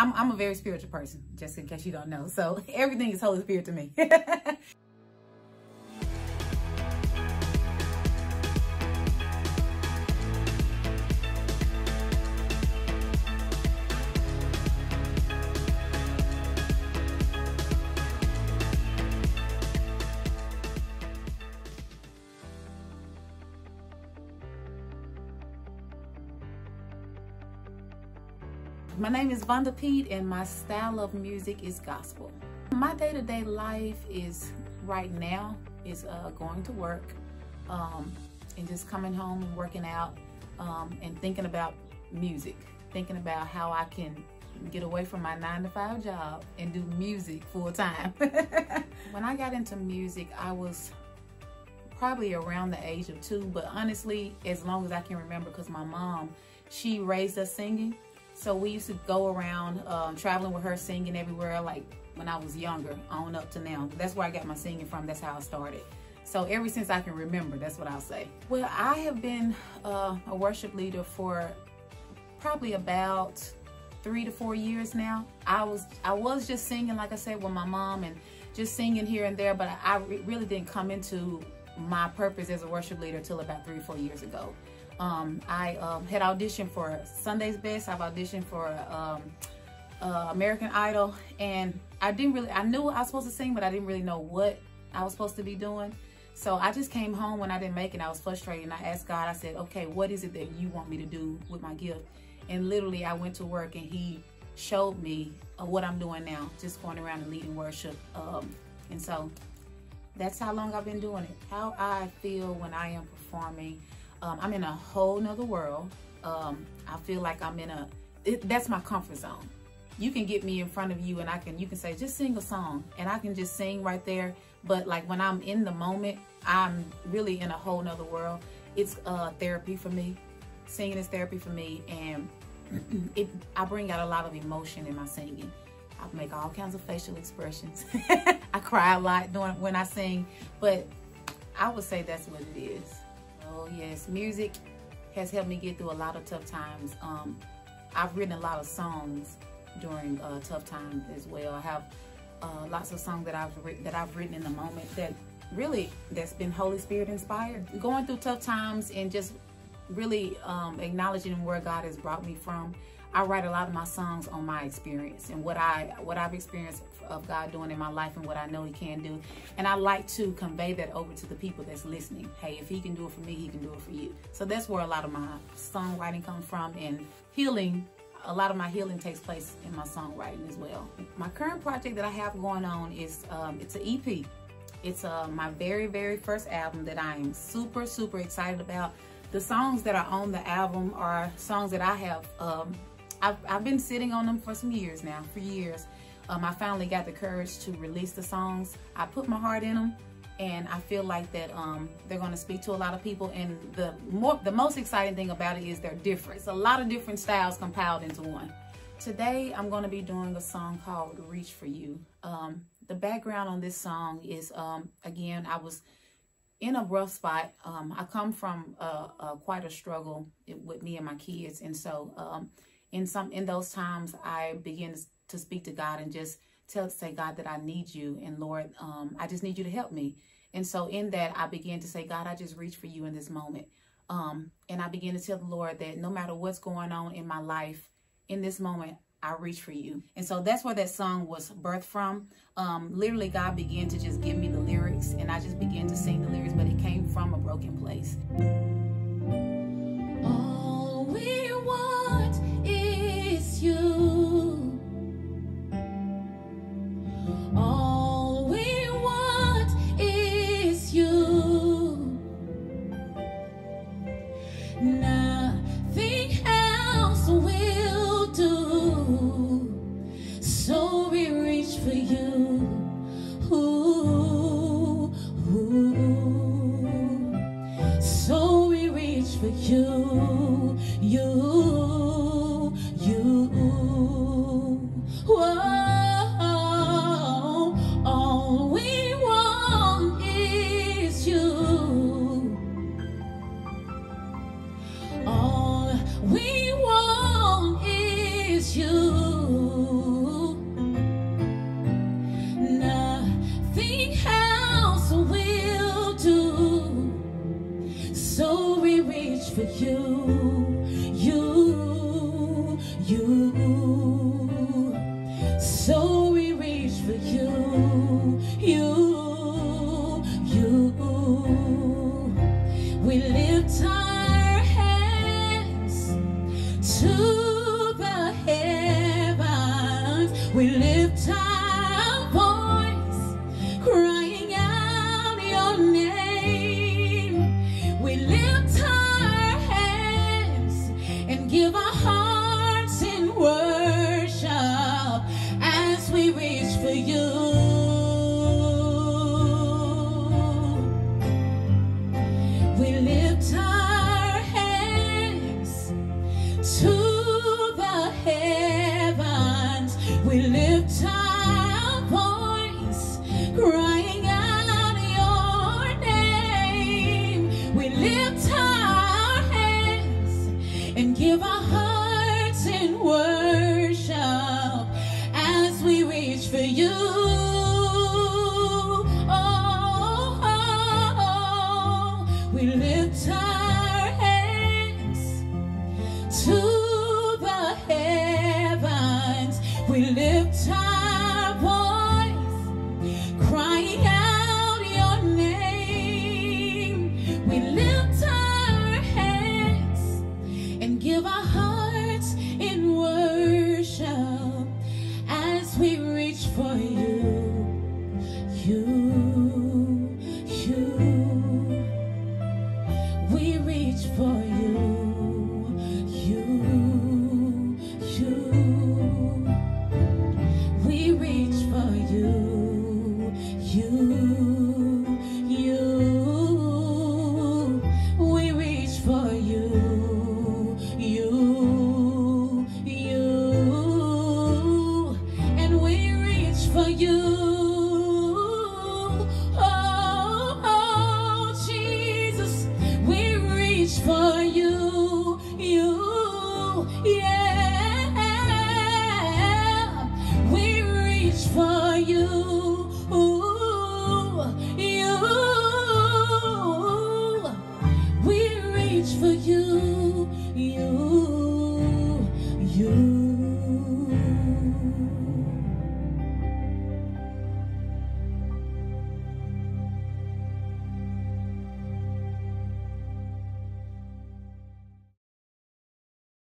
I'm, I'm a very spiritual person, just in case you don't know. So everything is Holy Spirit to me. My name is Vonda Peet and my style of music is gospel. My day-to-day -day life is right now is uh, going to work um, and just coming home and working out um, and thinking about music, thinking about how I can get away from my nine to five job and do music full time. when I got into music, I was probably around the age of two, but honestly, as long as I can remember, because my mom, she raised us singing. So we used to go around um, traveling with her singing everywhere like when I was younger on up to now. That's where I got my singing from. That's how I started. So ever since I can remember, that's what I'll say. Well, I have been uh, a worship leader for probably about three to four years now. I was I was just singing, like I said, with my mom and just singing here and there, but I really didn't come into my purpose as a worship leader until about three or four years ago. Um, I um, had auditioned for Sunday's Best. I've auditioned for um, uh, American Idol, and I didn't really. I knew I was supposed to sing, but I didn't really know what I was supposed to be doing. So I just came home when I didn't make it. I was frustrated, and I asked God. I said, "Okay, what is it that you want me to do with my gift?" And literally, I went to work, and He showed me uh, what I'm doing now, just going around and leading worship. Um, and so that's how long I've been doing it. How I feel when I am performing um, I'm in a whole nother world. Um, I feel like I'm in a, it, that's my comfort zone. You can get me in front of you and I can, you can say, just sing a song and I can just sing right there. But like when I'm in the moment, I'm really in a whole nother world. It's uh, therapy for me. Singing is therapy for me. And it, I bring out a lot of emotion in my singing. I make all kinds of facial expressions. I cry a lot during, when I sing, but I would say that's what it is. Yes, music has helped me get through a lot of tough times. Um, I've written a lot of songs during uh, tough times as well. I have uh, lots of songs that I've that I've written in the moment that really that's been Holy Spirit inspired. Going through tough times and just really um, acknowledging where God has brought me from I write a lot of my songs on my experience and what I what I've experienced of God doing in my life and what I know He can do. And I like to convey that over to the people that's listening. Hey, if He can do it for me, He can do it for you. So that's where a lot of my songwriting comes from and healing. A lot of my healing takes place in my songwriting as well. My current project that I have going on is um, it's an EP. It's uh, my very, very first album that I am super, super excited about. The songs that are on the album are songs that I have um, I've, I've been sitting on them for some years now, for years. Um, I finally got the courage to release the songs. I put my heart in them and I feel like that um, they're going to speak to a lot of people. And the more, the most exciting thing about it is they're different. It's a lot of different styles compiled into one. Today, I'm going to be doing a song called Reach For You. Um, the background on this song is, um, again, I was in a rough spot. Um, I come from uh, uh, quite a struggle with me and my kids. And so um, in some in those times I begin to speak to God and just tell say God that I need you and Lord um, I just need you to help me and so in that I began to say God I just reach for you in this moment um, and I began to tell the Lord that no matter what's going on in my life in this moment I reach for you. And so that's where that song was birthed from. Um, literally, God began to just give me the lyrics, and I just began to sing the lyrics, but it came from a broken place. All yeah. We reach for you.